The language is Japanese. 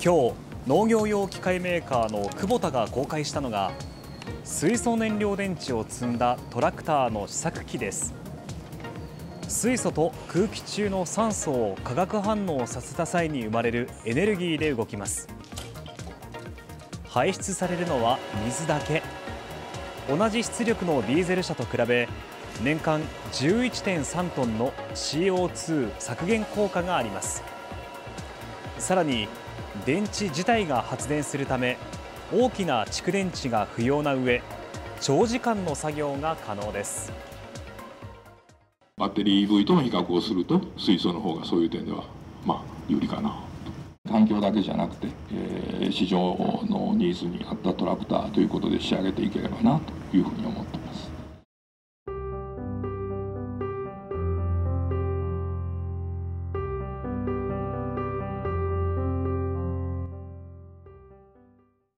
今日農業用機械メーカーのクボタが公開したのが水素燃料電池を積んだトラクターの試作機です。水素と空気中の酸素を化学反応させた際に生まれるエネルギーで動きます。排出されるのは水だけ。同じ出力のディーゼル車と比べ年間11.3トンの CO2 削減効果があります。さらに電池自体が発電するため大きな蓄電池が不要な上長時間の作業が可能です。バッテリー EV との比較をすると水素の方がそういう点ではまあ有利かな。環境だけじゃなくて、えー、市場のニーズに合ったトラクターということで仕上げていければなというふうに思って